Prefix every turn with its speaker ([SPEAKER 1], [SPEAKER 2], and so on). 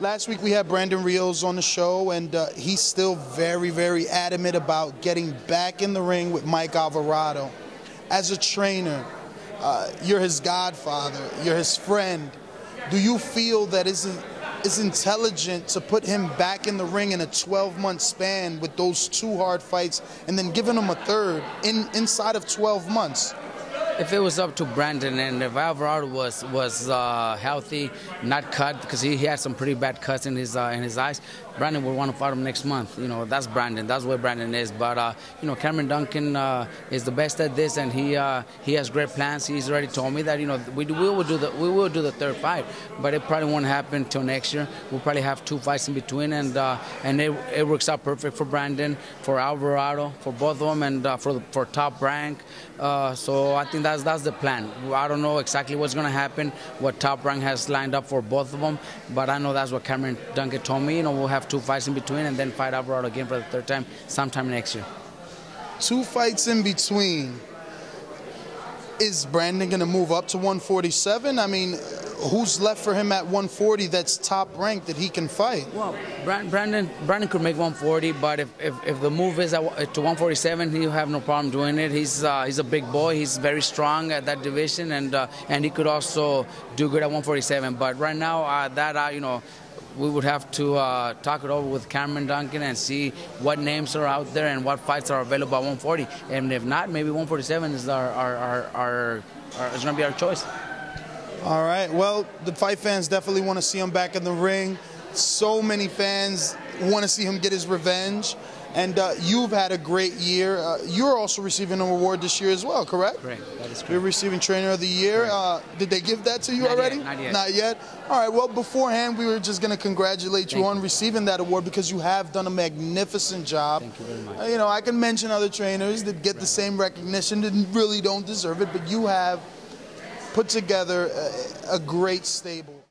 [SPEAKER 1] Last week we had Brandon Rios on the show, and uh, he's still very, very adamant about getting back in the ring with Mike Alvarado. As a trainer, uh, you're his godfather, you're his friend. Do you feel that it's, it's intelligent to put him back in the ring in a 12 month span with those two hard fights and then giving him a third in, inside of 12 months?
[SPEAKER 2] If it was up to Brandon and if Alvarado was was uh, healthy, not cut because he, he, had some pretty bad cuts in his uh, in his eyes, Brandon would want to fight him next month. You know that's Brandon. That's where Brandon is. But uh, you know Cameron Dunkin uh, is the best at this, and he uh, he has great plans. He's already told me that you know we, we will do the we will do the third fight, but it probably won't happen till next year. We'll probably have two fights in between, and uh, and it, it works out perfect for Brandon, for Alvarado, for both of them, and for for top rank. so I think that's that's the plan. I don't know exactly what's going to happen, what Top Rank has lined up for both of them, but I know that's what Cameron Dunkin told me. You know, we'll have two fights in between and then fight Alvarado again for the third time sometime next year.
[SPEAKER 1] Two fights in between. Is Brandon going to move up to 147? I mean, who's left for him at 140 that's top ranked that he can fight?
[SPEAKER 2] Well, Brandon Brandon could make 140, but if, if, if the move is at, to 147, he'll have no problem doing it. He's uh, he's a big boy. He's very strong at that division, and uh, and he could also do good at 147. But right now, uh, that uh, you know we would have to uh, talk it over with Cameron Dunkin and see what names are out there and what fights are available at 140. And if not, maybe 147 is our, our, our, our, our is going to be our choice.
[SPEAKER 1] All right. Well, the fight fans definitely want to see him back in the ring. So many fans want to see him get his revenge. And uh, you've had a great year. Uh, you're also receiving an award this year as well, correct?
[SPEAKER 2] Correct. That is correct.
[SPEAKER 1] You're receiving Trainer of the Year. Uh, did they give that to you
[SPEAKER 2] not
[SPEAKER 1] already?
[SPEAKER 2] Yet, not yet.
[SPEAKER 1] Not yet. All right. Well, beforehand, we were just going to congratulate you
[SPEAKER 2] Thank
[SPEAKER 1] on
[SPEAKER 2] you.
[SPEAKER 1] receiving that award because you have done a magnificent job.
[SPEAKER 2] Thank you very much.
[SPEAKER 1] Uh, you know, I can mention other trainers that get right. the same recognition that really don't deserve it, but you have put together a, a great stable.